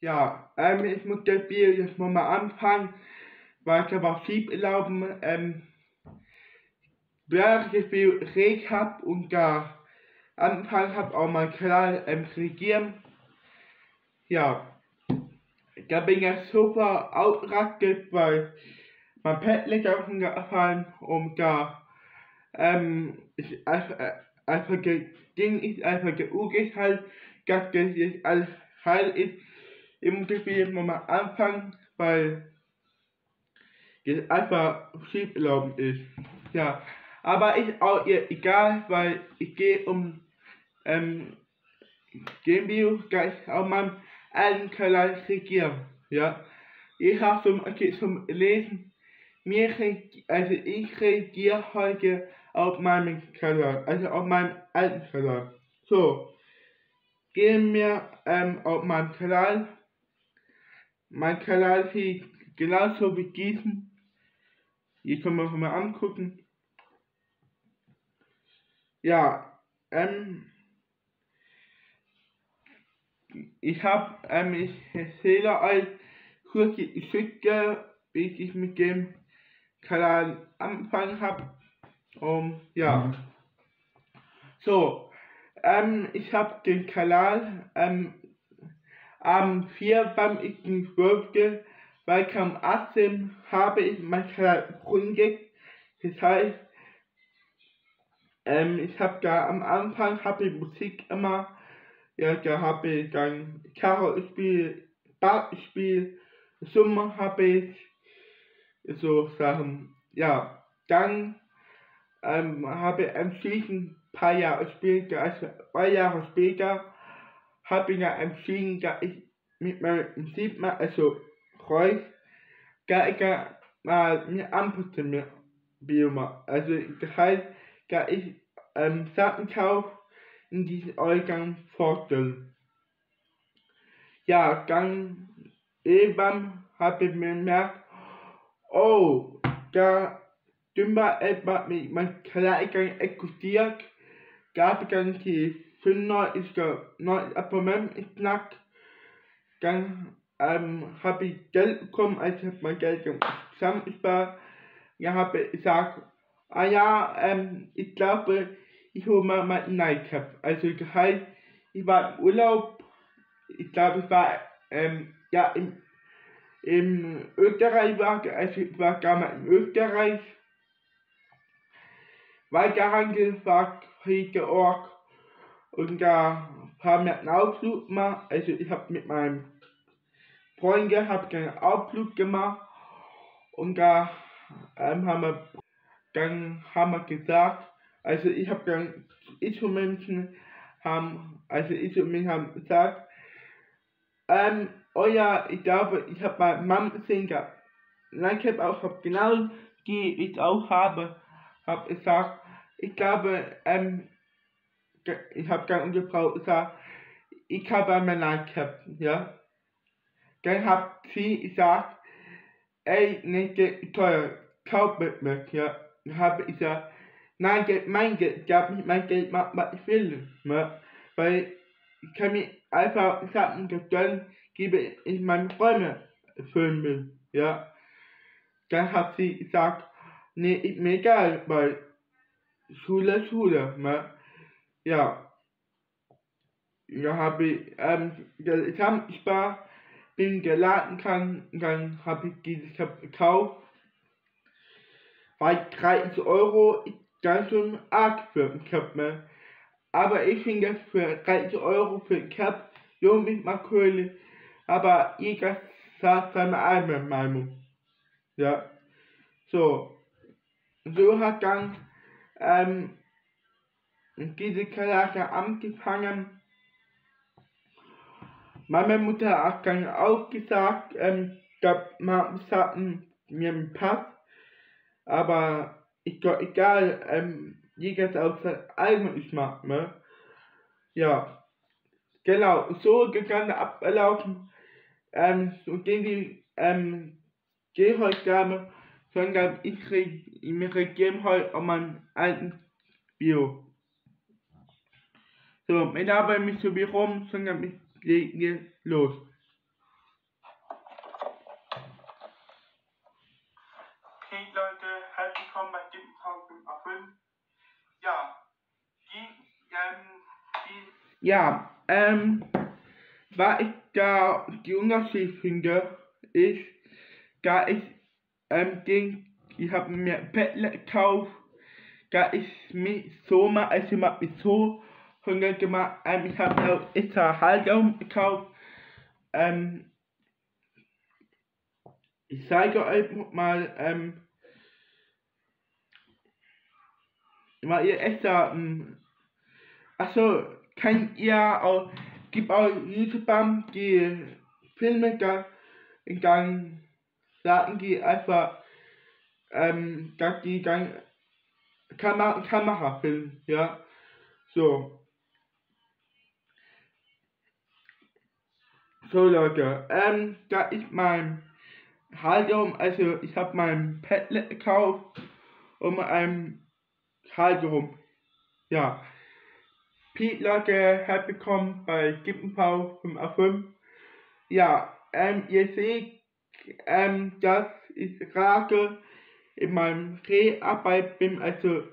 Ja, ähm, ich muss das Video jetzt mal anfangen, weil ich aber viel erlauben, ähm, während ich Video Recap und da Anfang habe auch mein Kanal ähm, regieren. Ja, da bin ich super ausgerastet, weil mein Pet liegt auf dem gefallen und da ähm, ich einfach, äh, einfach Ding ist einfach geugelt halt, dass das jetzt alles heil ist. Das Video mal anfangen, weil das einfach schief gelaufen ist. Ja, aber ist auch ihr egal, weil ich gehe um ähm, Video gleich auf meinem alten Kanal regieren. Ja, ich habe zum, okay, zum Lesen mir also ich reagiere heute auf meinem Kanal, also auf meinem alten Kanal. So, gehen wir ähm, auf meinem Kanal. Mein Kanal sieht genauso wie diesen. Hier können wir mal angucken. Ja, ähm, ich habe, ähm, ich erzähle euch kurze Geschichte, wie ich mit dem Kanal angefangen habe. Um, ja. Mhm. So, ähm, ich habe den Kanal ähm, am 4. beim 12. weil am 18. habe ich Kanal gegründet. Das heißt, ähm, ich habe da am Anfang habe ich Musik immer, ja, da habe ich dann Karo spiel, Spiel, Summer habe ich, so Sachen, ja, dann ähm, habe entschieden, ein paar Jahre später, also zwei Jahre später, habe ich ja entschieden, dass ich mit meinem Siebmal, also Reus, da ich ja mal mir anpassen mit Bioma. Also das heißt, da ich ähm, Sachen kaufe, in diesen Eingang vorstellen. Ja, dann eben habe ich mir gemerkt, oh, da immer etwas mit meinem Kleidergang existiert, gab dann die 95 neuen Abonnements geknackt, dann ähm, habe ich Geld bekommen, als ich mein Geld zusammengespart, dann habe ich gesagt, ah ja, ähm, ich glaube, ich hole mal meinen Nightcap. Also das heißt, ich war im Urlaub, ich glaube, ich war ähm, ja im, im Österreich war, also ich war gar mal in Österreich weitergehandelt war der Ort und da haben wir einen Ausflug gemacht. Also ich habe mit meinem Freund gehabt einen Ausflug gemacht und da ähm, haben wir dann haben wir gesagt, also ich habe dann Instrumenten haben, also Instrumenten haben gesagt, ähm, oh ja, ich glaube, ich habe bei Mom gesehen gehabt. Ich habe auch hab genau die ich auch habe habe gesagt, ich glaube, ähm, ich habe dann unsere Frau gesagt, ich habe einmal Nightcap, ja. Dann hat sie gesagt, ey, nicht teuer, kauf mit mir, ja. Dann habe ich gesagt, nein, Geld, mein Geld, ich habe nicht mein Geld machen, was ich will, ja. Weil ich kann mir einfach Sachen gönnen, gebe ich meine Träume erfüllen will, ja. Dann hat sie gesagt, nee, ist mir egal, weil Schule, Schule, ne? Ja. Ja, habe ich, ähm, ich habe Spar, bin geladen kann, dann habe ich dieses Cup gekauft. Weil 30 Euro ist ganz schön arg für ein Cup, ne? Aber ich finde für 30 Euro für ein Cup lohnt mich mal Kohle. Aber jeder sagt seine eigene Meinung. Ja. So so hat dann ähm, diese Charakter angefangen. Meine Mutter hat dann auch gesagt, ähm, dass man hatten mir einen Pass, aber ich glaube, egal, ähm, jeder auf sein eigenes macht, ne? Ja, genau, so gegangen ablaufen, ähm, so gehen die, ähm, Gehäusigame sondern ich, ich reagiere heute auf meinen alten Bio. So, ich habe mich so wie rum, sondern mich legen los. Hey Leute, herzlich willkommen bei dem Talk im Affen. Ja, die, ähm, die. Ja, ähm, was ich da die Unterschied finde, ist, da ich, ähm, den, ich habe mir Padlet gekauft, da ich mich so mal, also ich mach mich so, Hunger gemacht, ähm, ich habe auch extra Halterung gekauft, ähm, ich zeige euch mal, ähm, weil ihr extra, ähm, achso, kann ihr auch, gibt auch YouTuber die Filme da in Gang, sagen die einfach, ähm, die Kamera, Kamera filmen, ja, so. So Leute, ähm, da ist mein Halterung, also ich habe mein Padlet gekauft und ein Halterung, ja. Pete Leute herbekommen bei Gippenpau 5 auf 5. Ja, ähm, ihr seht, ähm, dass ich gerade in meinem Dreharbeit bin, also,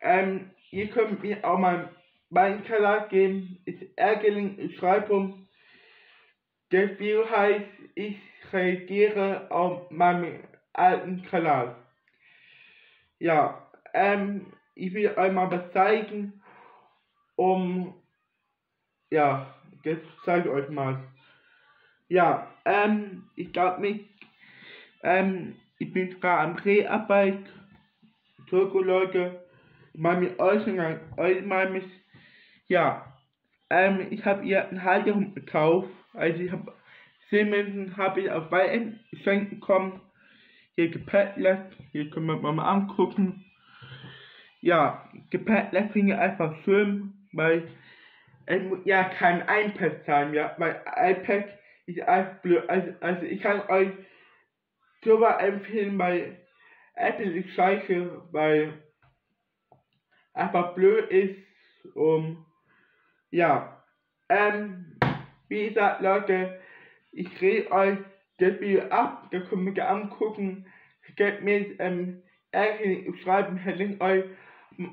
ähm, ihr könnt mir auch mal meinen Kanal geben, ist Ergeling Schreibung. Der Video heißt, ich reagiere auf meinen alten Kanal. Ja, ähm, ich will euch mal was zeigen, um, ja, das zeige ich euch mal. Ja, ähm, ich glaube mich, ähm, ich bin gerade am Dreharbeit, Turko Leute, ich meine mit euch, euch mal mich, ja, ähm, ich habe ihr einen Halterung gekauft, also ich habe Siemens habe ich auf Weihnachten geschenkt bekommen, hier gepaddelt, hier können wir mal angucken. Ja, gepaddelt finde ich einfach schön, weil es muss ja kein iPad sein, ja, weil iPad ist einfach blöd. Also, also ich kann euch super empfehlen, weil Apple ist scheiße, weil einfach blöd ist, um, ja, ähm, wie gesagt, Leute, ich rede euch das Video ab, da könnt ihr angucken, gebt mir, ähm, schreiben, hätte euch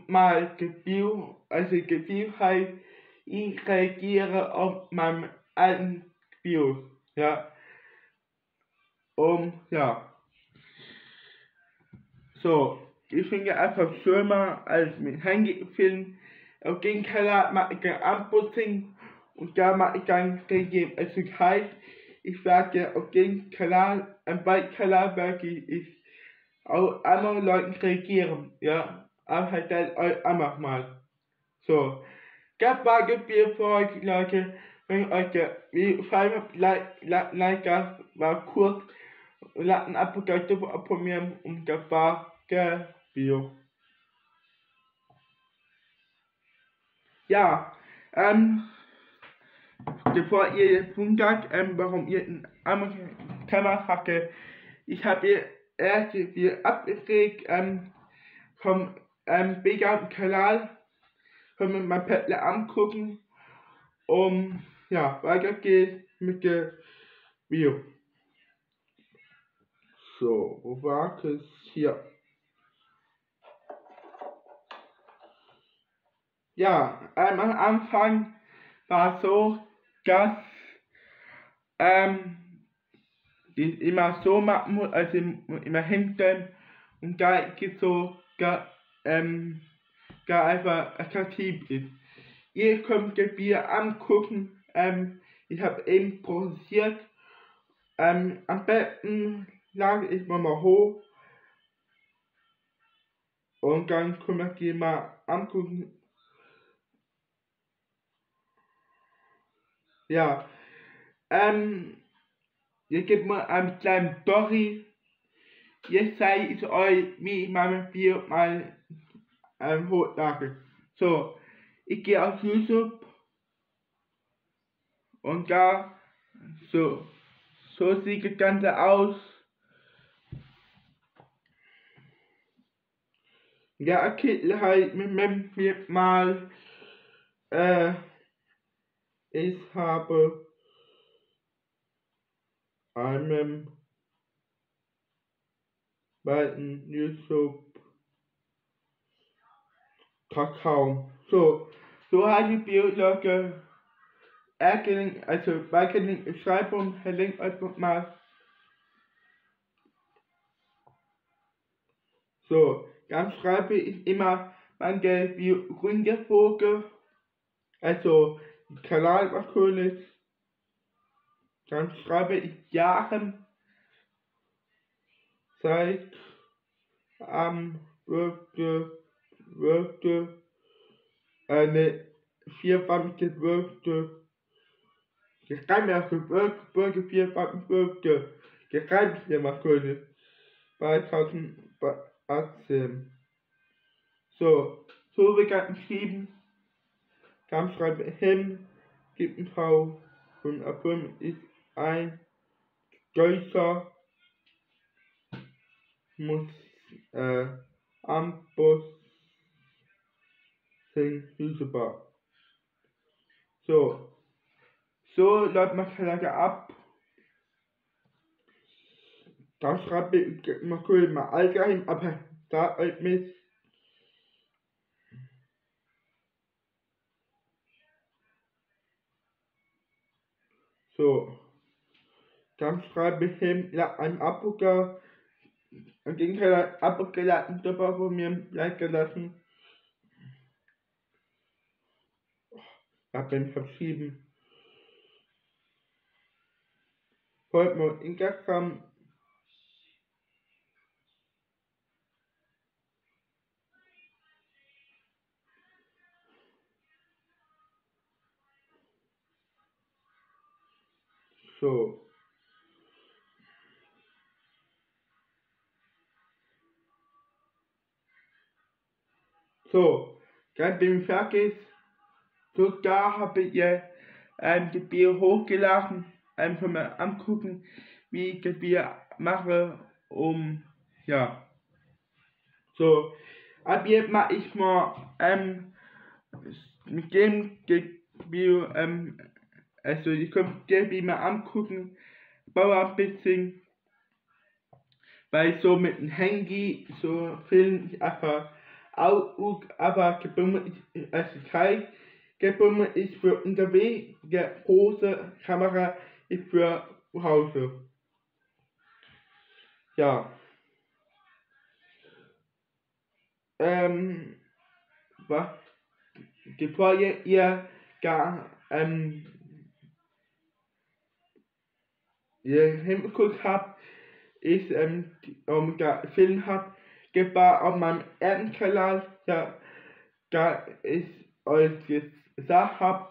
mal Gefühl, also Gefühl heißt, ich reagiere auf meinem alten Video, ja. Um, ja. So, ich finde einfach schöner als mit Handy filmen. Auf den Kanal mache ich ein Unboxing und da mache ich dann reagieren. Also heißt, ich werde auf den Kanal, ein Kanal werde ich auch anderen Leuten reagieren, ja aber halt dann einfach mal. So. Das war das Video für euch, Leute. Wenn euch der Video gefallen hat, like, like, like das war kurz. Und ein Abo gleich abonnieren und das war das Video. Ja, ähm, bevor ihr wundert, ähm, warum ihr eine andere Kamera hacke, ich habe erst viel abgeregt, ähm, vom ähm, Begarten Kanal. Können wir mal Pettler angucken. Um, ja, weiter geht's mit dem Video. So, wo war es? Hier. Ja, ähm, am Anfang war so, dass ähm, die immer so machen muss, also immer hinten und da geht so, da ähm, gar einfach attraktiv ist. Ihr könnt das Bier angucken. Ähm, ich habe eben produziert. Ähm, am besten lade ich mal, mal hoch. Und dann können wir die mal angucken. Ja. Ähm, ich gebe mal einen kleinen Story. Jetzt zeige ich euch, wie ich mein Bier mal ähm, hochladen. So, ich gehe auf YouTube und da, so, so sieht das Ganze aus. Ja, Kittel halt mit mir mal, äh, ich habe einen beiden YouTube Kakao. So, So hat die Biologe Erkeling, also weiterhin Beschreibung, verlinkt euch mal. So, dann schreibe ich immer meine Gründerfolge, also Kanal natürlich. Dann schreibe ich Jahren seit am wirkte, wirkte eine vierfarbige wirkte Geheimwerte wirkte vierfarbige wirkte Geheimwerte 2018. So, so wird das geschrieben. Dann schreibe hin, gibt ein V und Affirm ist ein deutscher muss äh, Amboss sind usable. So, so läuft man Kalender ab. Dann schreibe ich mal kurz mal allgemein, aber da mit So. Dann schreibe ich ihm ja, ein Abrucker und den Keller abgeladen, dabei von mir gleich gelassen. Hab ihn verschieben. Folgt mir Instagram. So. So, dann bin ich fertig. So, da habe ich ähm, die Bier hochgeladen. Einfach mal angucken, wie ich das Bier mache, um, ja. So, ab jetzt mache ich mal, ähm, mit dem Bier, ähm, also ich das Bier mal angucken, baue ein bisschen, weil so mit dem Handy, so filme ich einfach auch, aber gebunden ist als Teil gebunden ist für unterwegs, der große Kamera ist für zu Hause. Ja. Ähm, was, ihr, ihr gar, ähm, ihr hingeguckt habt, ist, ähm, um, der Film habt, war auf meinem Erdenkanal, ja, da ich euch gesagt habe,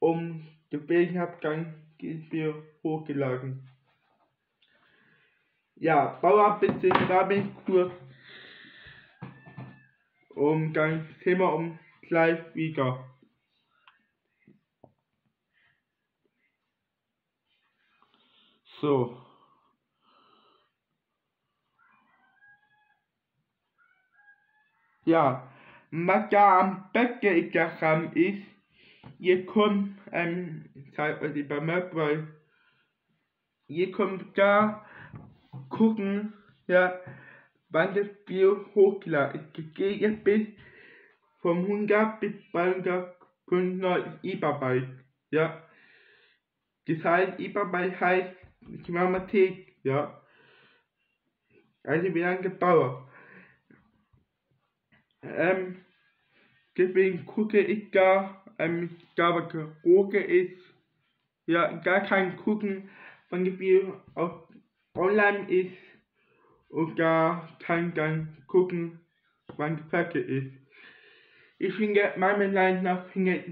um gebeten habe, dann ist mir hochgeladen. Ja, Bauer bitte da bin ich kurz. Um dann Thema um gleich wieder. So. Ja, was da am besten daran ist, ihr kommt, ähm, zeigt euch Map, weil ihr kommt da gucken, ja, wann das Video hochgeladen ist. Gehe jetzt bis vom 100 bis 200 Iberbyte, ja. Das heißt, Iberbyte heißt Grammatik, ja. Also wie lange dauert. Ähm, deswegen gucke ich da, ähm, da was Droge ist, ja, gar kein Gucken, wann das Video auf online ist und da kann dann gucken, wann es fertig ist. Ich finde Line nach finde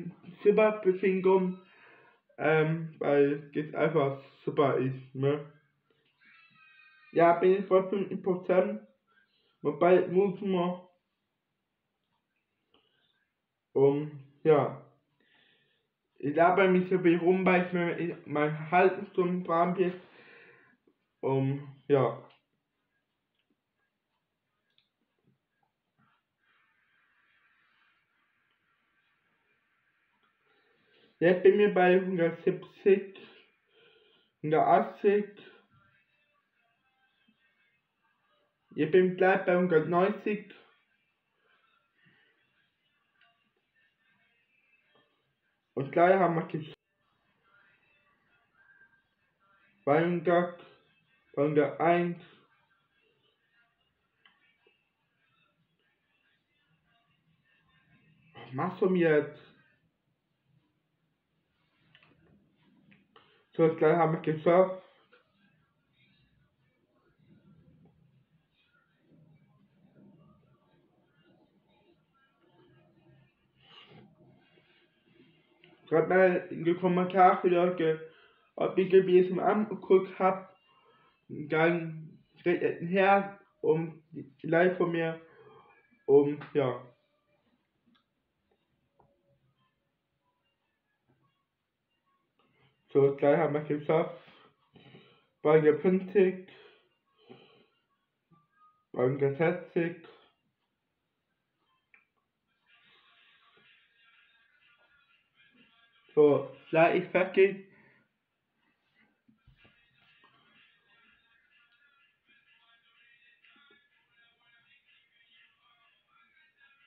super Befingung, ähm, weil es einfach super ist, ne? Ja, bin ich bei 50%, wobei muss man um, ja. Ich laber mich so viel rum, weil ich mir mein halben Stunden dran bin. Um, ja. Jetzt bin ich bei 170, 180. Ich bin gleich bei 190. Und gleich haben wir geschafft. Weingart, Weingart 1. Was machst du mir jetzt? So, gleich haben wir geschafft. Schreibt mal in die Kommentare, Leute, ob ihr gewesen angeguckt habt. Dann steht ein Herz um Like von mir. Um, ja. So, gleich haben wir es geschafft. Folge 50. Folge 60. So, gleich ist fertig.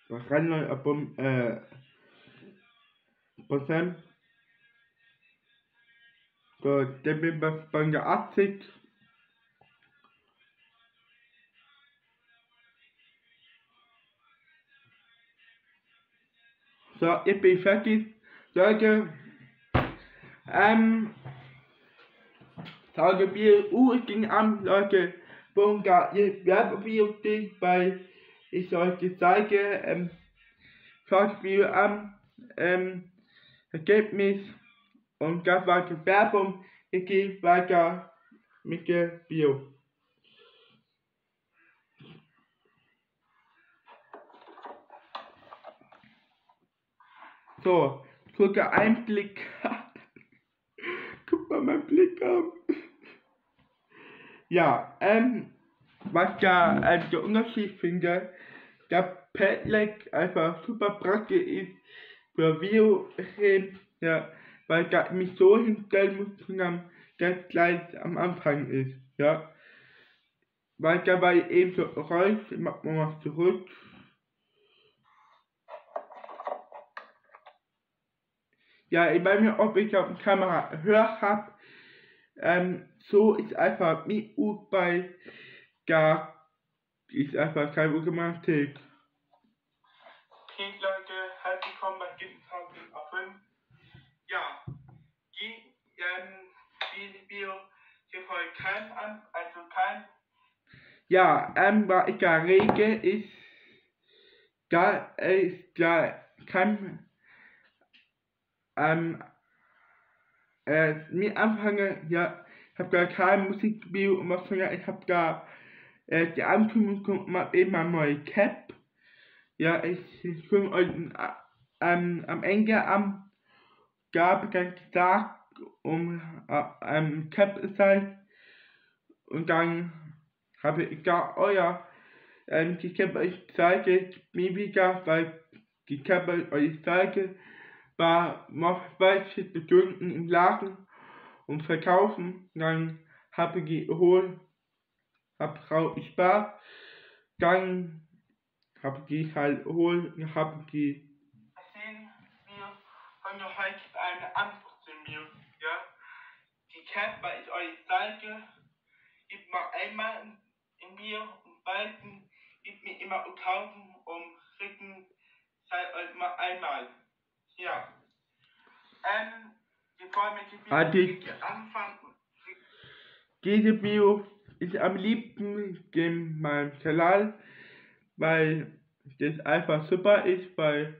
Ab äh Prozent. Bei der 80. So, ich bin fertig. Leute, ähm, Tage Bier, uh, ich ging an, Leute, Bunga, ihr Werbebibliothek, weil ich euch zeige, ähm, schaut Bier an, ähm, Ergebnis und das war die Werbung, ich gehe weiter mit der Bio. So, kurzer Einblick. Guck mal meinen Blick an. ja, ähm, was da äh, der Unterschied finde, der Pedelec einfach super praktisch ist für Videoreden, ja, weil da mich so hinstellen muss, dass das gleich am Anfang ist, ja. Weil dabei eben so rollt, macht man was zurück. Ja, ich weiß nicht, ob ich auf der Kamera Hör habe. Ähm, so ist einfach mit gut bei da ist einfach keine Automatik. Voll kein also kein. Ja, ähm, was ich da rege, ist, da ist da kein ähm, äh, mir anfange, ja, ich habe gar kein Musikvideo gemacht, sondern ich habe da äh, die Ankündigung gemacht, eben mein neue Cap. Ja, ich, will euch ähm, am Ende am gab ganz gesagt, um äh, ähm, Cap seid und dann habe ich da euer ähm, die Cap euch zeige wieder, weil die Cap euch zeige war noch welche Stunden im Laden und verkaufen. Dann habe ich geholt, habe drauf gespart. Dann habe ich halt geholt und habe die. Sehen wir von der heute eine Antwort zu mir, ja. Die Cap, ich euch zeige, gibt mal einmal in mir und beiden gibt mir immer kaufen um Rücken, seid euch mal einmal. Ja. Ähm, bevor wir die ah, die, anfangen. Diese Bio ist am liebsten in meinem Kanal, weil das einfach super ist, weil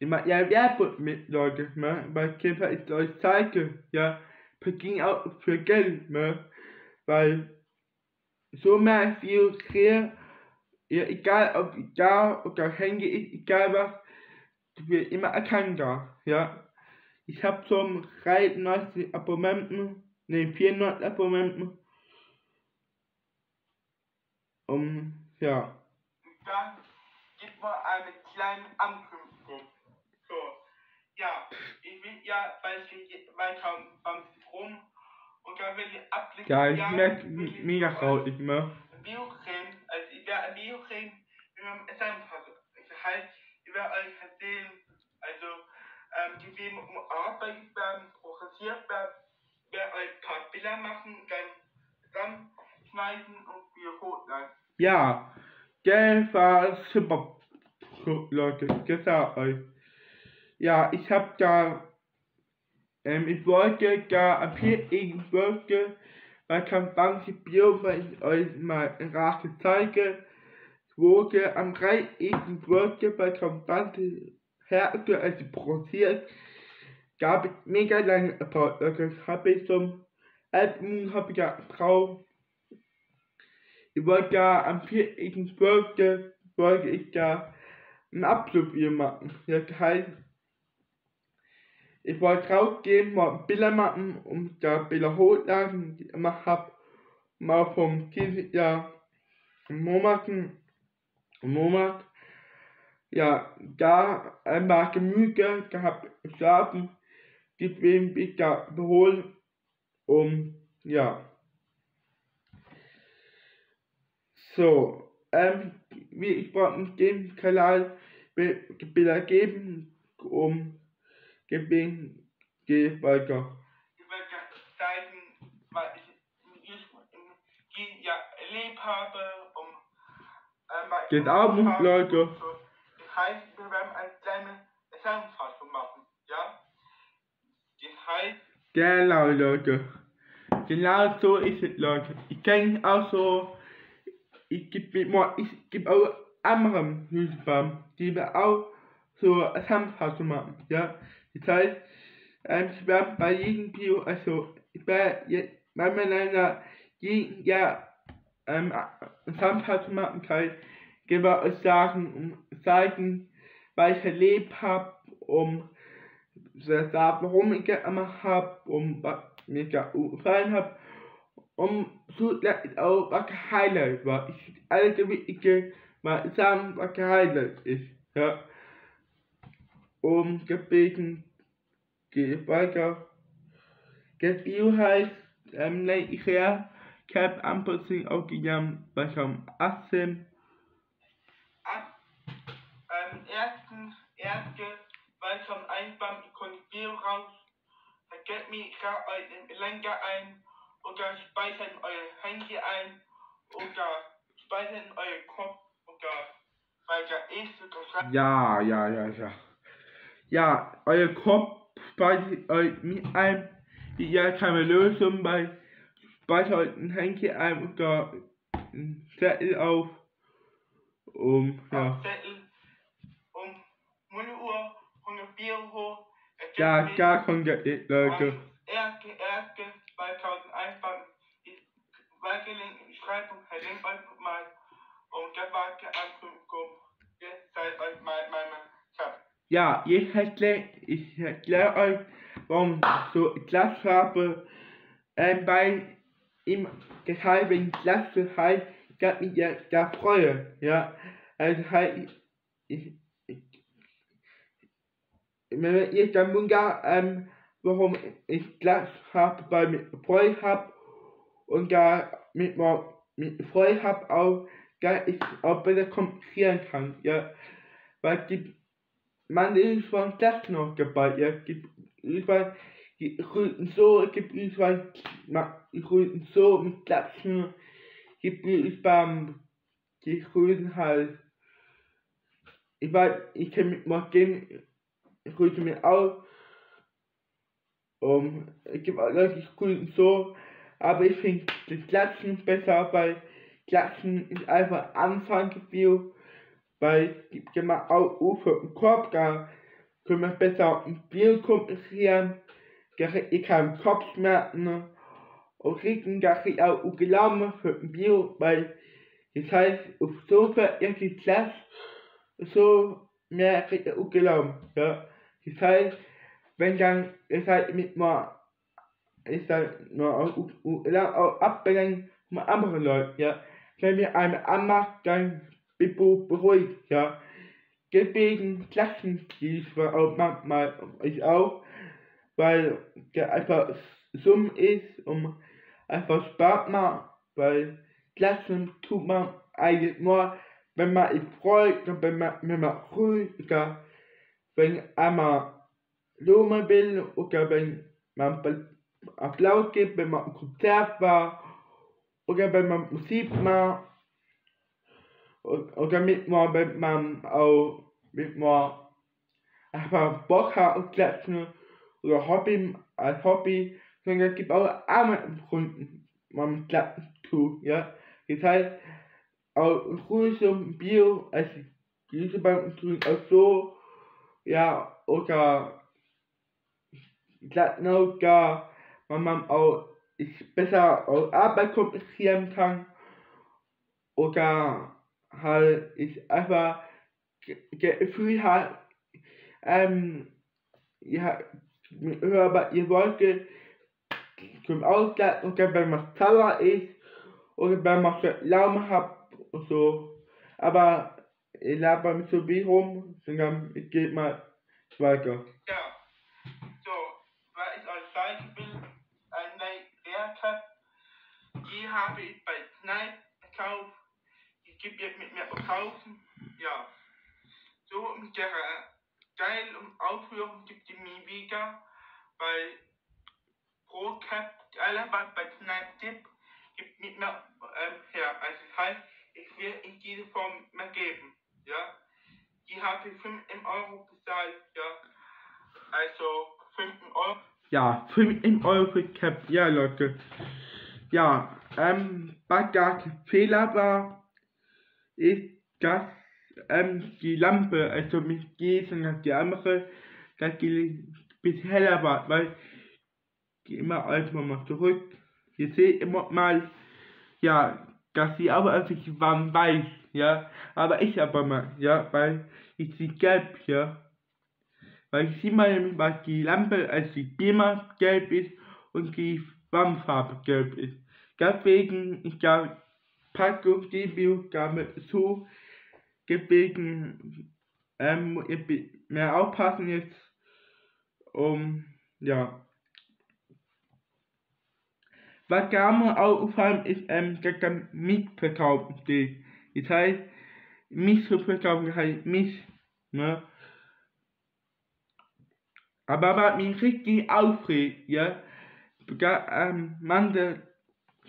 immer ja Werbung mit Leute, ne? Weil Kämpfer ist euch zeige, ja, ging auch für Geld, ne? Weil so mehr viel kriege, ja, egal ob da oder Handy ist, egal was, wird immer erkennbar, ja. Ich habe zum 93 Abonnenten, ne 400 Abonnenten. Um, ja. Dann gibt man eine kleine Ankündigung. So, ja, ich will ja bei weiter beim rum und dann will ich abblicken. Ja, ich merke mega traurig, ne? Biocreme, also ich werde Biocreme, wie man es einfach, heißt, ich werde euch erzählen, also, ähm, die die arbeitet werden, prozessiert werden, wer ein paar Bilder machen, dann, dann schneiden und wir hochladen. Ja, der war super, Leute, gesagt euch. Ja, ich hab da, ähm, ich wollte da am 4.12. bei Kampagne weil ich euch mal Rache zeige, wurde am 3.12. bei Kampagne Härte, als ich produziert, gab es mega lange Pause, das habe ich zum Album, habe ich ja drauf ich wollte ja am 4.12. wollte ich da ein Abschlussvideo machen. Das heißt, ich wollte rausgehen, mal Bilder machen und da Bilder hochladen, die ich immer hab, mal vom dieses Jahr Monaten, Monat, ja, da einmal Gemüse gehabt, schlafen, deswegen bin ich da beholt, um, ja, So, ähm, wie ich wollte dem Kanal Bilder geben, um gebeten, geh weiter. Ich zeigen, was ich, die ja erlebt habe, um ähm, Geht auch, Leute. So. Das heißt, wir werden eine kleine Zusammenfassung machen, ja? Das heißt. Genau, Leute. Genau so ist es, Leute. Ich denke auch so ich gebe mir, ich gebe auch anderen Hilfsfarben, die wir auch so Zusammenfassung machen, ja. Das heißt, ähm, ich werde bei jedem Video, also ich werde bei meiner jeden Jahr ähm, kann, gebe euch sagen, um zeigen, was ich erlebt habe, um zu sagen, warum ich gemacht habe, um was mir gefallen hat om zodat ook wat highlight was. Elke week maar samen wat highlight is. Ja. Om gebeten weiter. Das Video heißt ähm, Ikea die Jam bei 18. Ab ähm, ersten, erste, weil schon ein beim Video raus. Geht mir gerade länger ein oder speichern euer Handy ein oder speichern euer Kopf oder weil der ist das Ja, ja, ja, ja. Ja, euer Kopf speichert euch mit ein. Ja, keine Lösung bei speichert euch ein Handy ein oder ein Zettel auf. Um, ja. Zettel um 0 Uhr, 104 Uhr. Ja, gar kein Geld, Leute. Erste, erste, 2001 beim Wahlgelegen Schreibung Herr Lindbergh mal und der war der Ankündigung. Jetzt seid euch mal. Ja, ich erkläre, ich erkläre euch, warum ich so Klasse habe. Ähm, weil im Deshalb, wenn Klasse halt, ich ja da freue, ja. Also halt, ich, ich, wenn ich dann sogar, ähm, warum ich das habe, weil ich Freude habe und da mit, mit Freude habe auch, da ich auch besser kommunizieren kann, ja, weil die man ist von das noch dabei, ja, gibt überall die so, gibt überall die Rüten so mit Klatschen, gibt überall die Rüten halt, ich weiß, ich kann mit Morgen Rüten mir auch um, es gibt auch Leute, die grüßen so, aber ich finde das Klatschen besser, weil Klatschen ist einfach Anfangsgefühl, weil es gibt immer auch Ufer im Kopf, da können wir besser im Spiel konzentrieren, ich kann Kopfschmerzen und Rücken, da ich auch Glauben für ein Bio, weil das heißt, auf Sofa irgendwie Klasse, so mehr kriegt er Glauben, ja. Das heißt, wenn dann ist halt mit mal ist dann nur auch abgelenkt von anderen Leuten, ja. Wenn wir einmal anmacht, dann Bippo beruhigt, ja. Deswegen klatschen die zwar auch manchmal ich auch, weil der einfach Summ ist, um einfach Spaß macht, weil klatschen tut man eigentlich nur, wenn man sich freut und wenn man, wenn man ruhig ist, wenn einmal loben will oder wenn man Applaus gibt, wenn man ein Konzert war oder wenn man Musik macht oder mit man, wenn man auch mit man einfach Bock hat auf Klatschen oder Hobby als Hobby, sondern es gibt auch Gründe, man Klatschen tut, ja. Das heißt, auch größer Bio, als diese Banken tun auch so, ja, oder Klatschen gar, weil man auch ich besser auf Arbeit konzentrieren kann oder halt ich einfach Gefühl hat, ähm, ja, aber ihr wollt zum Ausgleich oder wenn man sauer ist oder wenn man Laune hat und so. Aber ich laber mich so wie rum, sondern ich gehe mal weiter. Ja, so, weil ich als Beispiel eine Werke, die habe ich bei Snipe gekauft, gibt jetzt mit mir verkaufen, ja. So, mit der geil und Aufführung gibt die mir wieder, weil Pro Cap, alle bei Snipe gibt, mit mir, ähm, ja, also das heißt, ich will in diese Form mehr geben, ja. Die habe ich 5 Euro bezahlt, ja. Also 5 Euro. Ja, 5 Euro Cap, ja Leute. Ja, ähm, was da Fehler war, ist, dass ähm, die Lampe, also mit G, sondern die andere, dass die ein bisschen heller war, weil die immer einfach mal zurück. Ihr seht immer mal, ja, dass sie aber einfach waren weiß, ja, aber ich aber mal, ja, weil ich sie gelb, ja, weil ich sehe mal, was die Lampe, als die Beamer gelb ist und die Warmfarbe gelb ist. Deswegen, ich glaube, Packung Debut damit so, deswegen, ähm, mehr aufpassen jetzt, um, ja. Was gerne aufgefallen ist, ähm, dass da Mietverkaufen steht. Das heißt, Mietverkaufen heißt Miet, ne? Aber was mich richtig aufregt, ja, da, ähm, manche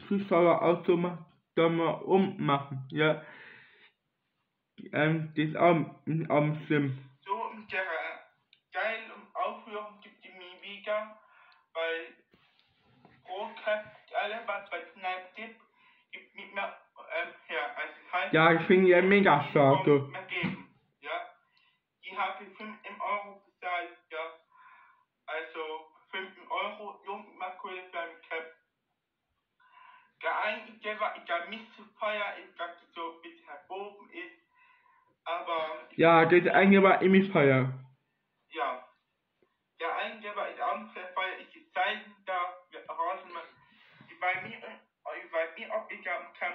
Zuschauer auch so mal, so mal ummachen, ja. Ähm, das ist auch, auch schlimm. So, mit der geilen Aufführung gibt die mir wieder, weil Cap, alle was bei Snipe gibt, gibt mir, ähm, ja, also heißt, Ja, ich finde ja mega schade. Der was ich da nicht zu feiern ist, dass es so ein bisschen verbogen ist. Aber Ja, das eine war immer feier. ja. Der was ich auch nicht ist da. Mal. Ich weiß nicht, ich weiß nicht, ob ich da kann.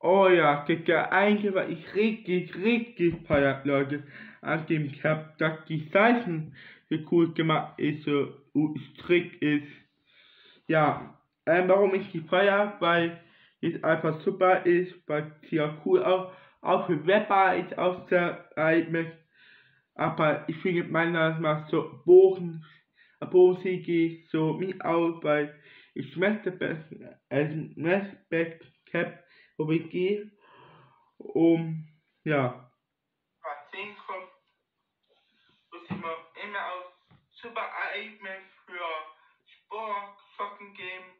Oh ja, ist der was ich richtig, richtig feier, Leute, an dem Cap, dass die Zeichen so cool gemacht ist, so strick ist. Ja, ähm, warum ich die feier, weil es einfach super ist, weil sie ja cool auch, auch für Webber ist auch sehr geeignet. Aber ich finde manchmal so Bogen, Bogensiege so mich aus, weil ich möchte besser, als Respect Cap, wo ich gehe, um, ja, was sehen kommt, muss ich mir immer auch super eignen für Sport, Shoppen gehen,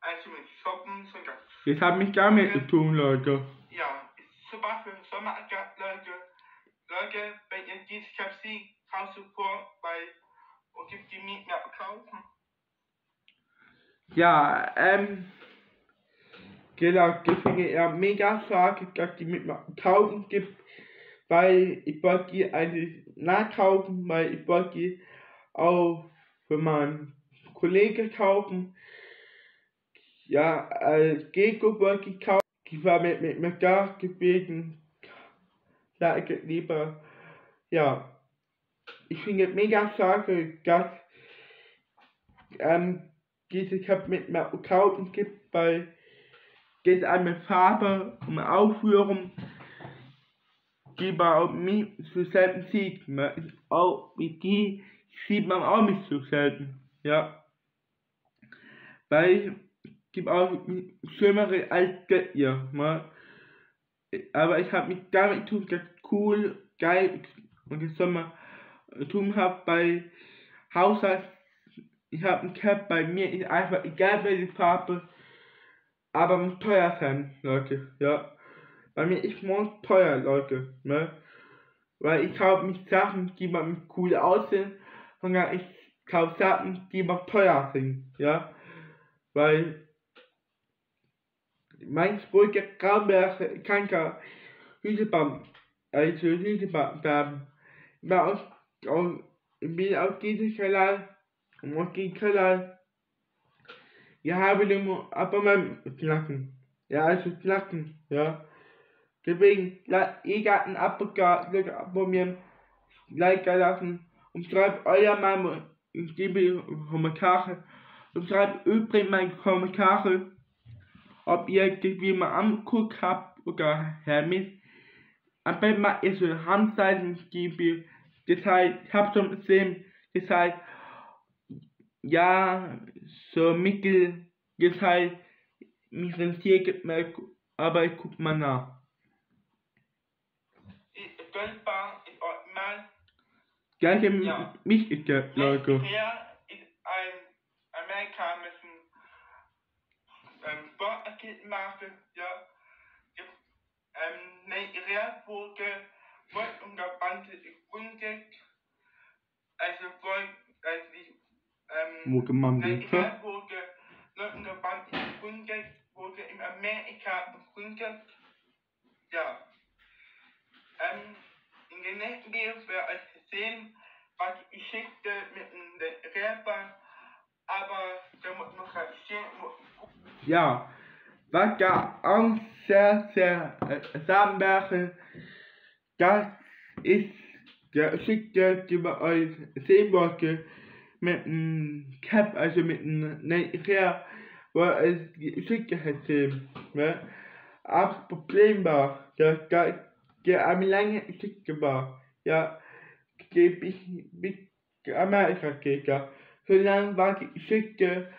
also mit Shoppen, sogar, das hat mich damit zu tun, Leute. ja, super für Sommer, Leute. Leute, wenn ihr dieses Cap seht, kaufst du vor, weil, und gibt die Mieten kaufen. Ja, ähm, genau, das ich ja mega schade, dass die mit kaufen gibt, weil ich wollte die eigentlich nachkaufen, weil ich wollte die auch für meinen Kollegen kaufen. Ja, als Gego wollte ich kaufen, die war mit, mit mir da gewesen, da ich lieber, ja, ich finde es mega schade, dass, ähm, diese Cup mit mir kaufen gibt, weil das eine Farbe eine Aufführung, die man auch nie so selten sieht. Man auch wie die sieht man auch nicht so selten, ja. Weil gibt auch schönere als ne? Aber ich habe mich damit tun, das cool, geil und soll man tun hab bei Haushalt. Ich habe ein Cap bei mir, ist einfach egal welche Farbe, aber muss teuer sein, Leute, ja. Bei mir ist morgens teuer, Leute, ne? Weil ich kaufe nicht Sachen, die man cool aussehen, sondern ich kaufe Sachen, die man teuer sind, ja. Weil Grauberge kann ja Hütebam, also Hütebam uns, und ich bin auf diesem Kanal, auf diesem Kanal, wir haben aber mal Knacken. Ja, also Knacken, ja. Deswegen, jeder einen abonnieren, Like lassen und schreibt euer Mama, ich gebe Kommentare und schreibt übrigens meine Kommentare, ob ihr die Filme angeguckt habt oder Hermes. Besten mal ist so Handseiten gebe. Das heißt, ich hab schon gesehen, das heißt, ja, so Mittel, das heißt, mich mir, aber ich guck mal nach. Gönnbar ist mal. Gleiche Ja. mich ist der Leute. Hier ist ein amerikanischen Sportrakettenmarke, ja. Ähm, Nigeria wurde der Bande gegründet. Also Volt, also die, ähm, Wo man Nigeria wurde Volt und der Bande gegründet, wurde in Amerika gegründet. Ja. Ähm, in den nächsten Videos werde ich sehen, was die Geschichte mit dem Rapper, aber da muss man Ja, was da auch sehr, sehr äh, sagen wäre, das ist der Geschichte, die wir euch sehen wollte, mit dem Cap, also mit dem Nigeria, wo es die Geschichte erzählt. Ne? Aber das Problem war, dass da der eine lange Geschichte war. Ja, ich mit Amerika. So war die Geschichte,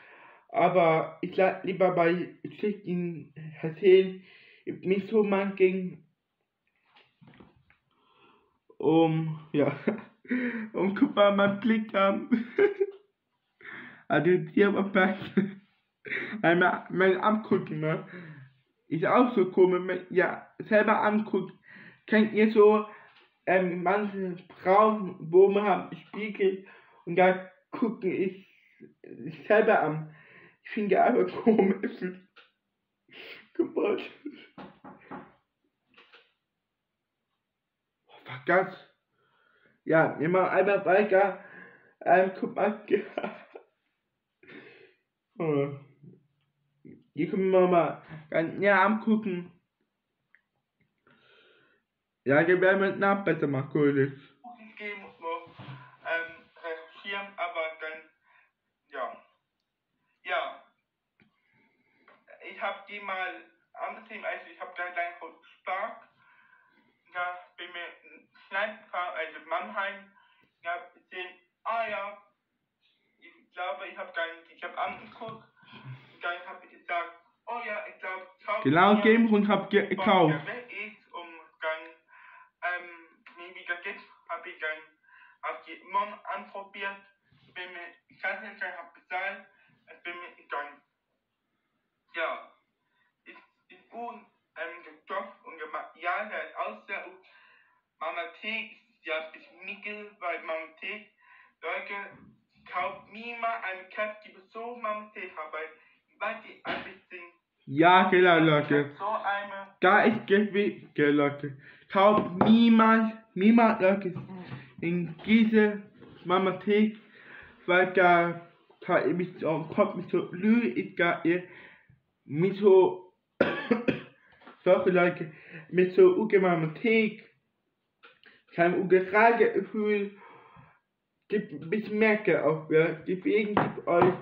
aber ich sag lieber bei Geschichten erzählen, nicht so man ging um, ja, um guck mal, mein Blick haben. also hier war besser. Einmal mal angucken, ne? Ist auch so komisch, wenn- ja, selber anguckt. Kennt ihr so, ähm, manche Frauen, wo man hat einen Spiegel und da gucken ist sich selber an. Ich finde einfach komisch. Guck mal. Oh, vergaß. Ja, wir machen einmal weiter. Ähm, guck mal. oh. Hier können wir mal ganz näher angucken. Ja, die werden wir nach besser machen, cool. Ich habe die mal angesehen, also ich habe da gleich Spark. Da bin mir ein Schneidfahren, also Mannheim. Da hab ich gesehen, ah ja, ich glaube, ich habe dann, ich habe angeguckt. Und dann habe ich gesagt, oh ja, ich glaube, kauf Genau, Game und hab ge- gekauft. Der weg ist, um dann ähm, mir wieder gibt, habe ich dann hab die Mom anprobiert, bin mir, ich kann nicht sagen, hab bezahlt, es bin mir gegangen. Ja, ist, ist gut, ähm, Stoff und der Material, der ist auch sehr gut. Mama Tee ist ja bisschen nickel, weil Mama Tee, Leute, kauft niemals eine die so Mama Tee hat, weil, die ein bisschen Ja, genau, Leute. so eine Da ist Gewicht, Leute. Kauft niemals, niemals, Leute, in diese Mamathek, weil da kann ich mich so, kommt mit so Lü, ich gar ihr, mit so, solche Leute, mit so Uge Mamathek, kein Uge Ragegefühl, gibt ein bisschen mehr Geld auf, ja. Deswegen gibt euch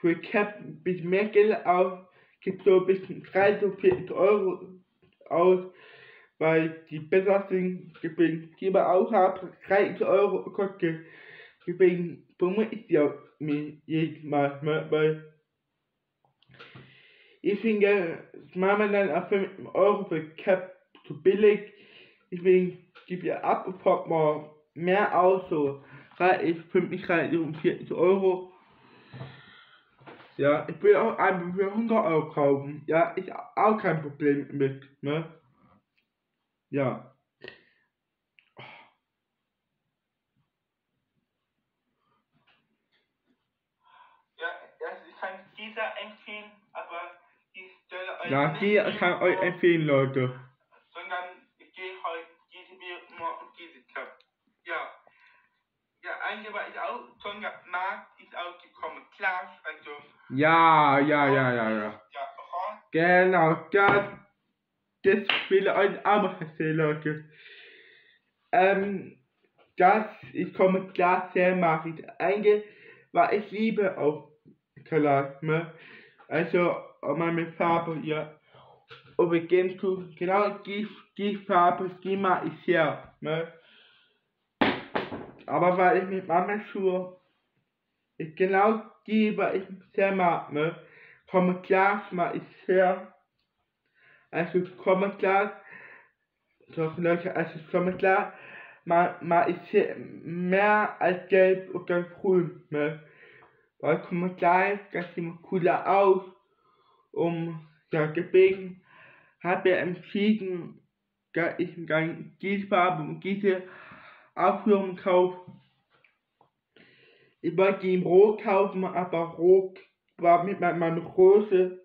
für Cap ein bisschen mehr Geld auf, gibt so ein bisschen 30, 40 Euro aus, weil die gibt lieber auch ab, 30 Euro kostet, deswegen bringe ich ja mir jedes Mal, ne, weil ich finde, momentan auf 5 Euro für Cap zu billig, deswegen gebe ich ab und pop mal mehr aus, so, ich für mich halt um 40 Euro. Ja, ich will auch einfach für 100 Euro kaufen. Ja, ist auch kein Problem mit, ne? Ja. dieser empfehlen, aber ich stelle euch Ja, die kann vor, euch empfehlen, Leute. sondern ich gehe heute diese Bild nur um diese Cup. Ja. Ja, eigentlich war ich auch schon mag, ist auch gekommen. Klaas, also. Ja, ja, ja, ja, ja. Ja, Genau, das, das will ich euch auch erzählen, Leute. Ähm, das ist komme klar sehr mag ich. Eigentlich war ich liebe auf Kalat, ne? Also, meine Farbe, ja. Und wir gehen zu, genau die, die Farbe, die mag ich sehr, ne? Aber weil ich mit Mama Schuhe, ist genau die, was ich sehr mag, ne? Komme klar, mag ich sehr. Also, komme klar, so Leute, also komme klar, mal, ist sehr mehr als gelb oder grün, ne? Weil komme gleich, das sieht cooler aus. Um, ja, deswegen habe entschieden, dass ich dann diese Farbe und diese Aufführung kaufe. Ich wollte in Rot kaufen, aber Rot war mit meiner Größe,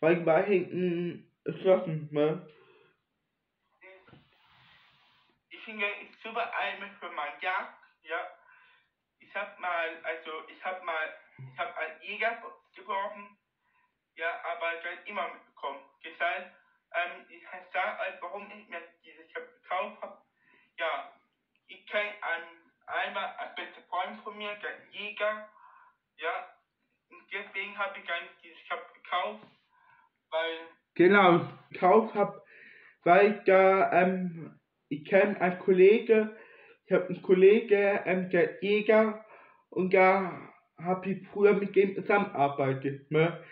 weil ich war hinten geschlossen, ne? ich finde, ich super einmal für mein Jagd, ja. Ich hab mal, also ich hab mal, ich hab einen Jäger geworfen, ja, aber dann immer mitbekommen. Deshalb, ähm, ich sage euch, warum ich mir dieses Cup gekauft habe. Ja, ich kenne einen, einmal ein bester Freund von mir, der Jäger, ja, und deswegen habe ich dann dieses Cup gekauft, weil, Genau, gekauft hab, weil ich da, ähm, ich kenne einen Kollege, ich habe einen Kollege, ähm, der Jäger, und da habe ich früher mit dem zusammengearbeitet, ne?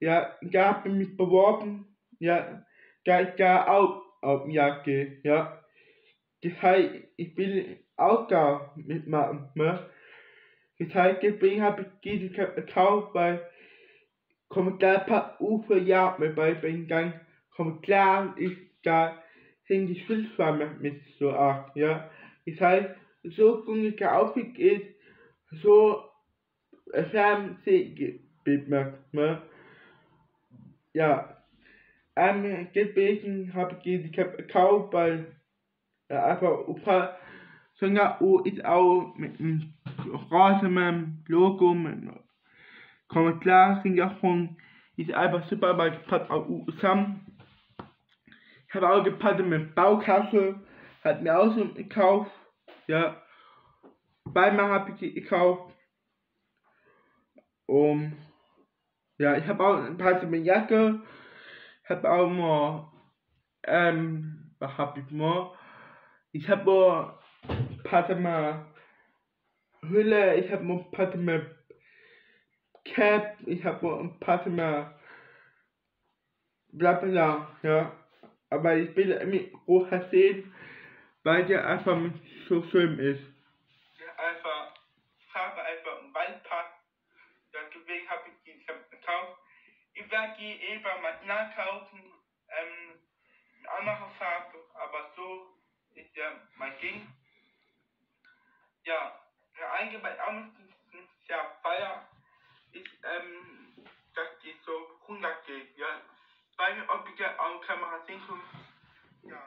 Ja, da habe ich mich beworben, ja, da ich da auch auf gehe, ja. Das heißt, ich will auch da mitmachen, ne? Das heißt, deswegen habe ich diese Kette gekauft, weil ein paar Ufer Jagd mit bei, wenn dann kommt klar, ist da sind die Schildschwämme mit so arg, ja. Das heißt, so ungefähr aufgeht ist, so Fernsehbild macht, ne? Ja. Ähm, deswegen habe ich gekauft, weil ja, ein paar Sänger ist auch mit einem rosanen Logo, mit einem Kommentar schon, ist einfach super, weil es passt auch zusammen. Ich habe auch gepasst mit Baukasse, hat mir auch so gekauft, ja. Zweimal habe ich die gekauft. Um, ja, ich habe auch ein paar mit Jacke, habe auch mal, ähm, was habe ich mal? Ich habe mal mal Hülle, ich habe mal mal Cap, ich habe mal mal bla bla, ja. Aber ich will mit roter sehen, weil der einfach so schön ist. ja, einfach, Eben mal nachkaufen, ähm, andere Farbe, aber so ist ja mein Ding. Ja, eigentlich bei Amazon ja Feier ist, ähm, dass die so 100 geht, ja. Weil ob ich ja auch Kamera kann, ja.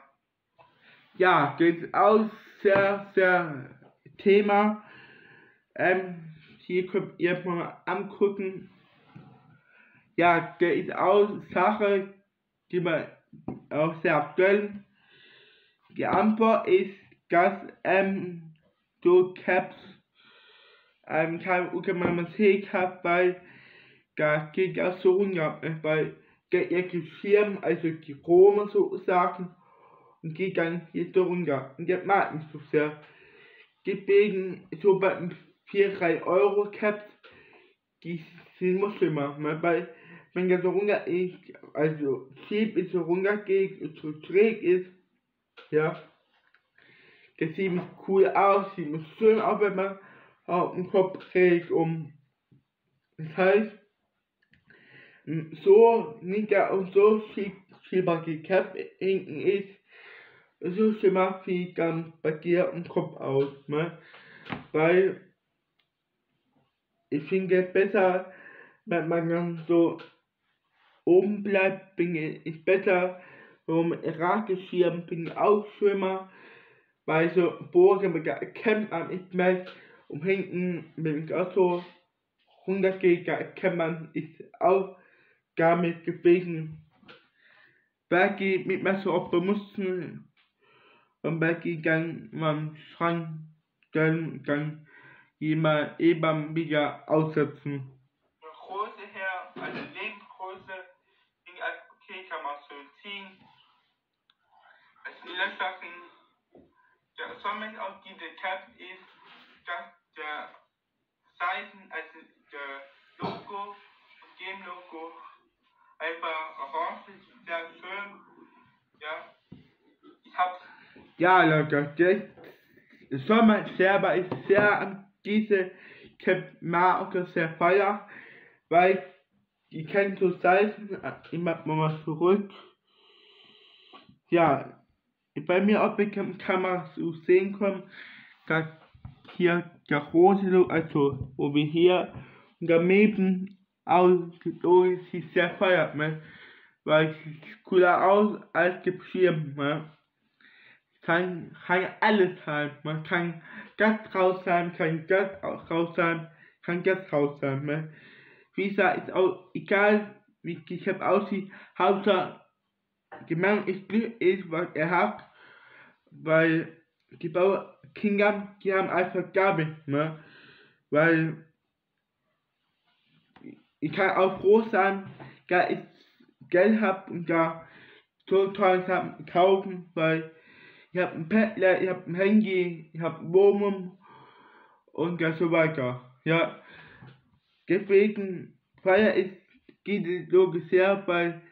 Ja, ist auch sehr, sehr Thema. Ähm, hier könnt ihr mal angucken. Ja, der ist auch Sache, die man auch sehr aktuell. Die Antwort ist, dass ähm, du Caps ähm, kein Ukemansik hat, weil da geht ja so runter, weil der ihre Schirm, also die Roma sozusagen, und geht dann hier so runter. Und das mag ich so sehr. deswegen so bei 4, 3 Euro Caps, die sind Muslime, ne? weil wenn der so runter ist, also schief ist so runter geht und so schräg ist, ja, das sieht cool aus, sieht schön aus, wenn man auf den Kopf trägt um. Das heißt, so nicht der und so schiebige Cap hinten ist, so schimmer wie dann bei dir im Kopf aus, ne? Weil ich finde es besser, wenn man dann so oben bleibt, bin ich besser, so mit Rakeschirm bin ich auch schlimmer, weil so Bogen mit der kennt man nicht mehr und hinten mit dem Auto runtergeht, da kennt man ist auch damit gewesen. Bergi mit so auf mussten und Bergi dann man Schrank dann dann jemand eben wieder aussetzen. Größe her, also Als Lössachen, der Sommer auf diese Cap ist, dass der Seiten, also der Logo dem Logo einfach orange, sehr schön, ja. Ich hab Ja, Leute, das Sommer selber ist sehr an diese Marke sehr feier, weil die kennt so Seiten, ich mach mal zurück. Ja, bei mir auf der kann man sehen können, dass hier der große, also wo wir hier und daneben ausgezogen ist, sehr feiert, ne? weil es sieht cooler aus als geschrieben. Ne? kann, kann alles sein. Man kann Gast raus sein, kann Gast raus sein, kann Gast raus sein. Ne? Visa ist auch egal, wie Chef aussieht, Hauptsache ist Glück ist, was er hat, weil die Bauer Kinder, die haben einfach Gabe, ne? weil ich kann auch froh sein, da ich Geld habe und da so toll Sachen kaufen, weil ich habe ein Paddler, ich habe ein Handy, ich habe ein Wohnung und so weiter. Ja, deswegen feier ich diese Logo sehr, weil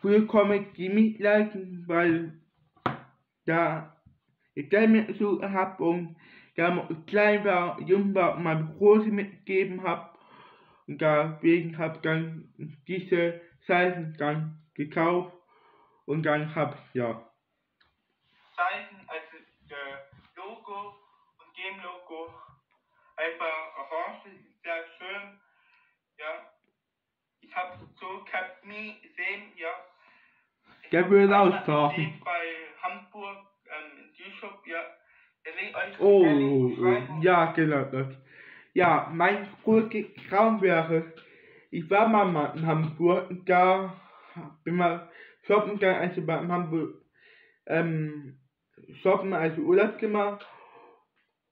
früher komme ich die mitleiden, weil da ich Geld mit so habe und da ich klein war, jung war meine Große mitgegeben habe und deswegen habe ich dann diese Seiten dann gekauft und dann habe ich ja. Seiten, also der Logo und dem Logo einfach orange, sehr schön, ja. Ich habe so Cap Me gesehen, ja. Ich Der würde einmal austauchen. gesehen Bei Hamburg, ähm, in D-Shop, ja. Der legt euch Oh, ja, genau. Das. Ja, mein größter Traum wäre, ich war mal in Hamburg und da bin mal shoppen gegangen, also bei Hamburg ähm, shoppen, also Urlaub gemacht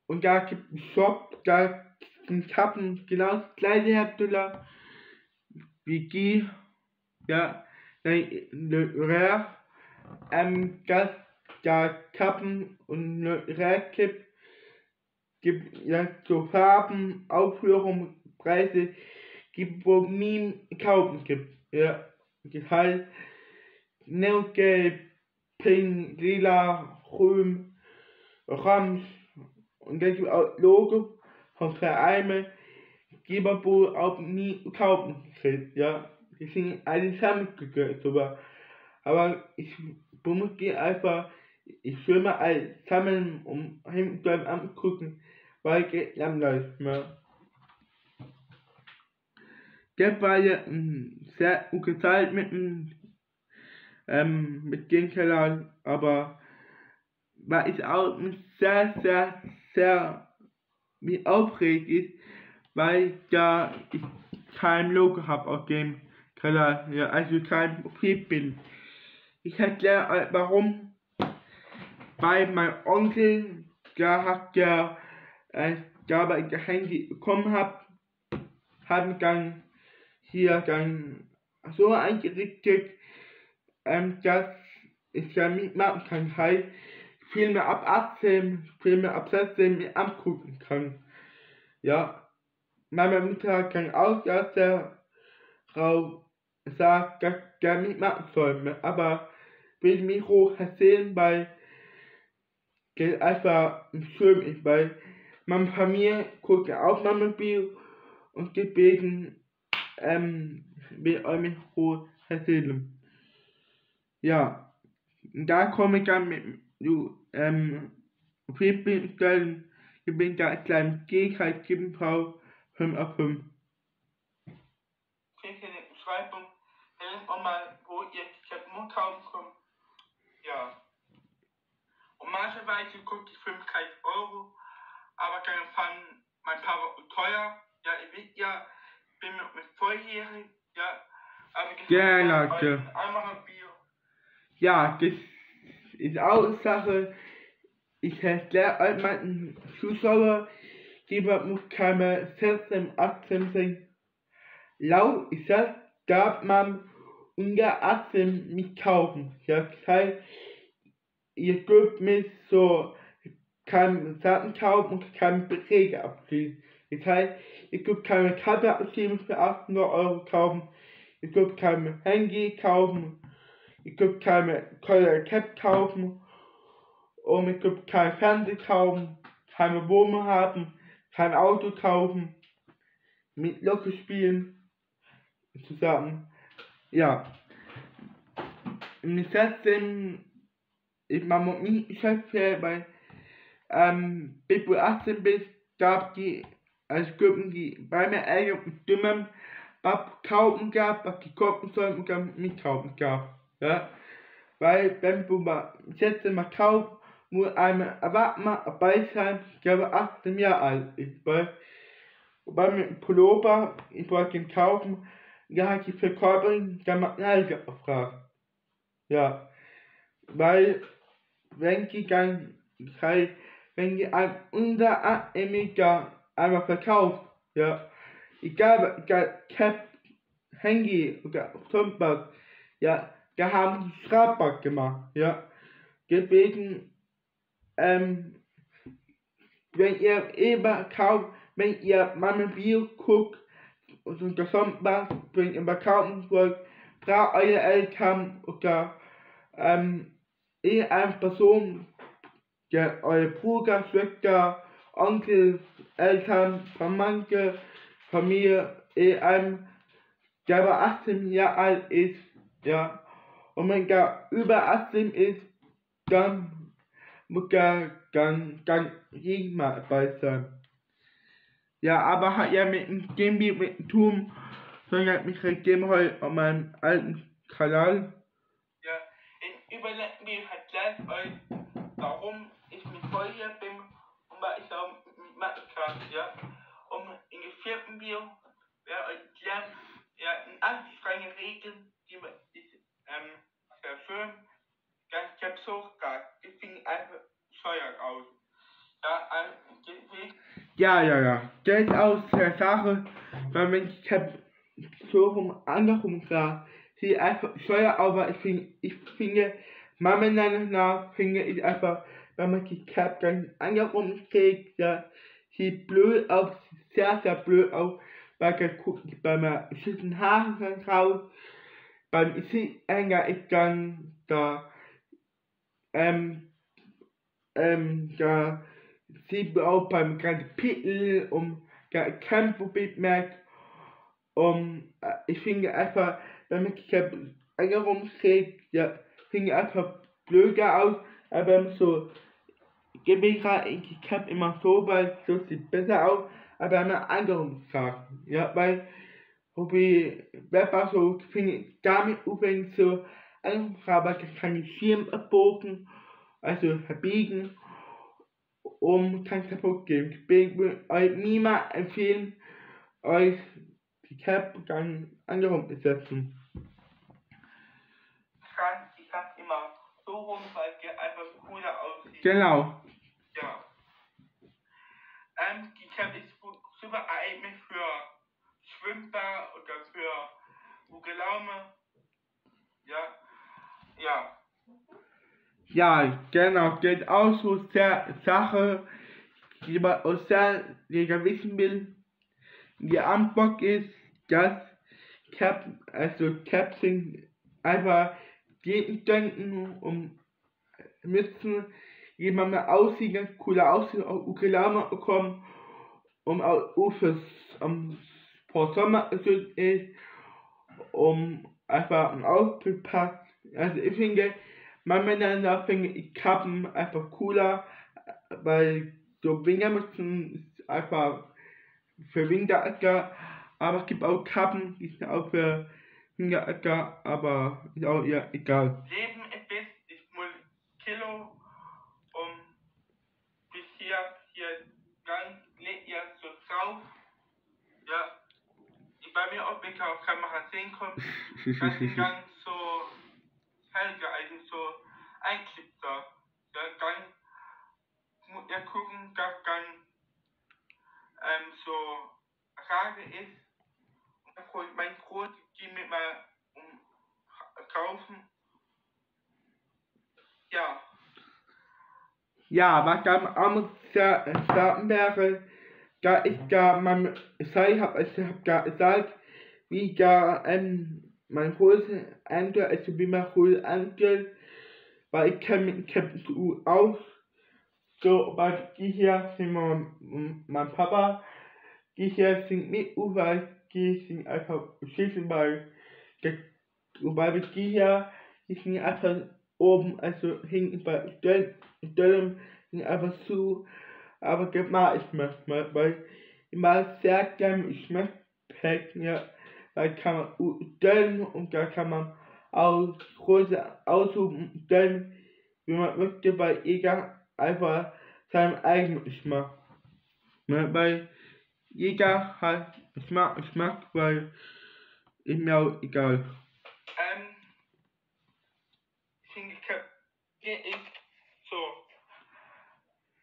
und da gibt es einen Shop, da sind Kappen genau das gleiche Hersteller wie die, ja, ne, rare, ähm, das da Kappen und ne, rare gibt, gibt so Farben, Aufführungen, Preise, gibt wo nie kaufen gibt, ja, Pink, Lila, Grün, Orange und das ist auch Logo von Vereinen, man wohl auch nie kaufen kann, ja. Die sind alle zusammengehört, aber, aber ich muss einfach, ich will mal alles sammeln, um hinten angucken, weil es langweilig ne. Der war ja mm, sehr gut gezahlt mit dem ähm, mit den Kellern, aber war ich auch sehr, sehr, sehr wie aufregend ist, weil da ich kein Logo habe auf dem Keller, ja, also kein Profilbild. Ich erkläre warum. Weil mein Onkel, der hat ja, ich das Handy bekommen habe, hat dann hier dann so eingerichtet, ähm, dass ich ja mitmachen kann. Heißt, Filme ab 18, Filme ab 16 mir angucken kann. Ja, meine Mutter kann auch aus der Frau sagt, dass gar nicht machen soll, aber will mich hoch erzählen, weil es einfach schön ist, weil meine Familie guckt auch mein und deswegen ähm, ich mich hoch erzählen. Ja, da komme ich dann mit du ähm, Filmstellen, ich bin da kleinen Gegenteil geben Frau 5 auf 5. Kriegt ihr die Beschreibung, irgendwann mal, wo ihr die Mund kaufen könnt. Ja. Und mancherweise kostet die 5 kein Euro, aber dann fand mein Papa teuer. Ja, ihr wisst ja, ich bin mit, mit volljährig, ja. Aber ich Ja, Leute. Einmal Bier. Ja, das ist auch Sache. Ich erkläre all meinen Zuschauer, die muss keine 16, 18 sind. Laut ist das, darf man unter 18 nicht kaufen. Das heißt, ihr dürft mich so keine Sachen kaufen und keine Beträge abziehen. Das heißt, ihr dürft keine Karte abziehen für 800 Euro kaufen. Ihr dürft kein Handy kaufen. Ihr dürft keine teure Cap kaufen. Und ihr dürft kein Fernseher kaufen. Keine Wohnung haben. Kein Auto kaufen. Mit Locke spielen. Zusammen. Ja. Im 16 ich man mich beschäftigt, weil ähm, bis du 18 bist, gab die als Gruppen, die bei mir Eltern Stimmen was kaufen gab, was die kaufen sollen und dann nicht kaufen gab. Ja? Weil wenn du mal jetzt mal kaufst, muss ein Erwachsener dabei sein, der 18 Jahre alt ist. Weil bei mir Pullover, ich wollte ihn kaufen, da hat die Verkäuferin der Magnalge gefragt. Ja. Weil wenn die dann halt, wenn die ein 8 Meter einmal verkauft, ja, egal, egal, Cap, Handy oder sonst ja, da haben die strafbar gemacht, ja. Deswegen, ähm, wenn ihr eben kauft, wenn ihr mein Video guckt und unter sonst was, wenn ihr mal kaufen wollt, fragt eure Eltern oder, ähm, eine Person, der eure Bruder, Schwester, Onkel, Eltern, Verwandte, Familie, einem, der über 18 Jahre alt ist, ja, und wenn der über 18 ist, dann muss er dann, dann mal dabei sein. Ja, aber hat ja mit dem Gameby mit dem Turm, sondern mich gegeben heute auf meinem alten Kanal. Ja, in mir halt gleich euch, warum bin und was ich auch machen kann, ja. Und in dem vierten Video werde euch lernen, ja, in anstrengenden Regeln, die man ähm, erfüllen, ganz ganz so gar. Ich finde einfach scheuert aus. Ja, also, Ja, ja, ja. Ist aus der Sache, weil wenn ich hab so rum andersrum gesagt, sie einfach scheuer, aber ich finde, ich finde, meiner nach finde ich einfach, wenn man die Cap dann andersrum kriegt, ja, sieht blöd aus, sehr, sehr blöd aus, weil dann guckt ich bei mir schützen Haaren raus, beim Gesichtshänger ist dann da, ähm, ähm, da sieht man auch beim ganzen Pittel um der Kämpferbild merkt. Um, äh, ich finde einfach, wenn man Cap andersrum kriegt, ja, finde ich einfach blöder aus, aber wenn man so gebe ich gerade in die Cap immer so, weil so sieht besser aus, aber man andersrum sagt, ja, weil Hobby Webber so finde ich damit übrigens so das kann ich Schirm abbogen, also verbiegen, um kein kaputt gehen. Deswegen würde ich euch niemals empfehlen, euch die Cap dann andersrum zu setzen. ich kann immer so rum, weil der einfach cooler aussieht. Genau. Ja. Cap ist gut, super geeignet für Schwimmbad oder für Ugelaume. Ja. Ja. Ja, genau, geht auch so sehr Sache, die man aus sehr jeder wissen will. Die Antwort ist, dass Cap, also Captain einfach denken und müssen jemand mehr aussehen, cooler aussehen, auch Ukulele bekommen, um auch fürs um, vor Sommer ist, um einfach ein Outfit passt. Also ich finde, miteinander finde ich Kappen einfach cooler, weil so Winter müssen einfach für Winterecker, aber es gibt auch Kappen, die sind auch für Winterecker, aber ist auch ja egal. Leben ist bis, ich muss Kilo um bis hier, hier ganz, legt ihr so drauf. Ja, ich wirklich auf Kamera sehen kommt, ganz, ganz so Helge, also so Einklipser. Ja, dann muss ihr gucken, dass dann ähm, so Frage ist, und dann mein Brot, die mir mal um, kaufen. Ja, Ja, was dann sa- sagen wäre, da ich da man sei hab also hab da gesagt, wie da ähm, mein Hose ändert, also wie man Hose ändert, weil ich kenne mit Captain U aus. So, weil die hier sind mein, mein Papa, die hier sind mit U, weil die sind einfach schießen, weil der, weil die hier, die sind einfach oben, also hinten bei Stellen sind einfach zu, aber das mag ich manchmal, weil ich mag sehr gerne Geschmackspäckchen, ja, da kann man stellen und da kann man auch Größe aussuchen, stellen, wie man möchte, weil jeder einfach seinen eigenen Geschmack, ne, weil jeder hat Geschmack, Geschmack, weil ist mir auch egal. ähm, ich finde, gehe ich so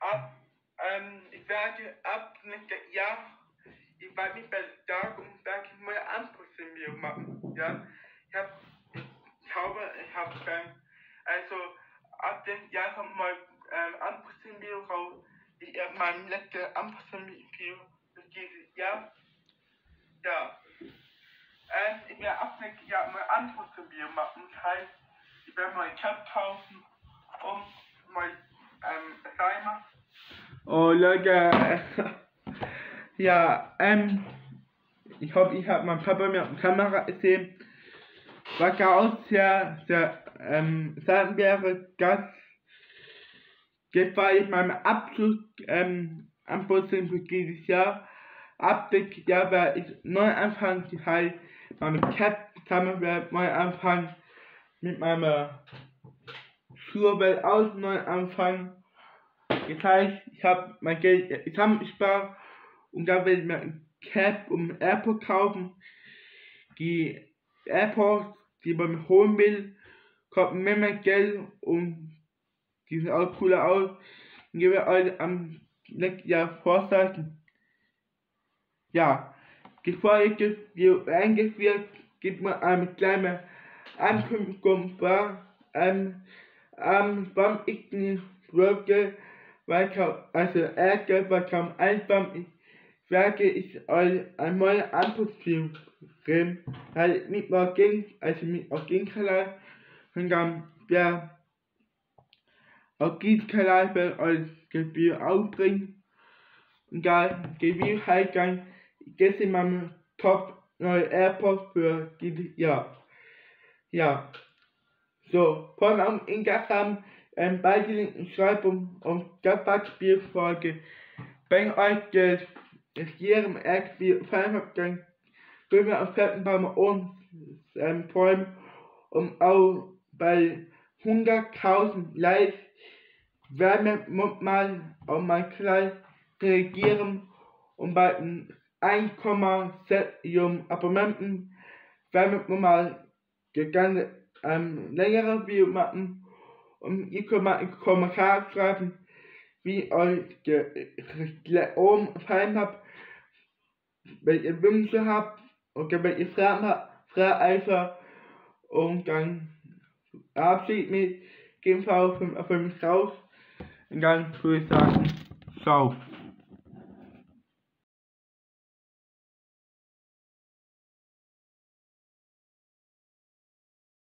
ab, ähm, ich werde ab nächstes Jahr, ich werde mich bei Tag und Tag neue Anpassungen machen, ja. Ich habe, ich glaube, ich habe, ähm, also, ab dem Jahr kommt mal, ähm, Anpassungen raus, ich habe mein letztes Anpassungen für dieses Jahr, ja. Ähm, ich werde ab nächstes Jahr mal Anpassungen machen, das heißt, ich werde mal einen Cap kaufen, um mal, ähm, Timer Oh Leute, ja, ähm, ich hoffe, ich habe meinen Papa mir auf der Kamera gesehen. Da auch sehr, sehr, ähm, wäre, dass das war jetzt mein Abschluss, ähm, Anpassung für dieses Jahr. Ab das Jahr werde ich neu anfangen, das heißt, meine Cat zusammen werde neu anfangen, mit meiner Schulwelt auch neu anfangen. Das heißt, ich habe mein Geld zusammengespart und dann werde ich mir ein Cap und Airport kaufen. Die Airports, die man holen will, kosten mir mehr Geld und die sehen auch cooler aus. Und ich werde euch am nächsten Jahr vorzeigen. Ja, bevor ich das Video eingeführt, gibt mir eine kleine Ankündigung war, ähm, am wann ich die Folge weiter, also Ärger bekommen, einfach ich werde ich euch einmal geben, weil mit mir ging, also mit auf den Kanal, und dann der auf diesen Kanal wird euch Gebühr aufbringen, und dann Gebühr halt dann, das sind meine Top neue AirPods für dieses Jahr. Ja. So, von am Instagram ähm, beide Linken schreiben und das Beispielfolge. Wenn euch das das jedem gefallen hat, dann würden wir fertig bei uns ähm, freuen und auch bei 100.000 Likes werden wir mal auf mein Kanal reagieren und bei den 1,6 Millionen Abonnenten werden wir mal ganze ähm, längere Video machen und ihr könnt mal in die Kommentare schreiben, wie euch oben gefallen hat, wenn ihr Wünsche habt oder wenn ihr Fragen habt, fragt einfach und dann verabschiedet mich. 5 auf 5 raus. Und dann würde ich sagen, ciao.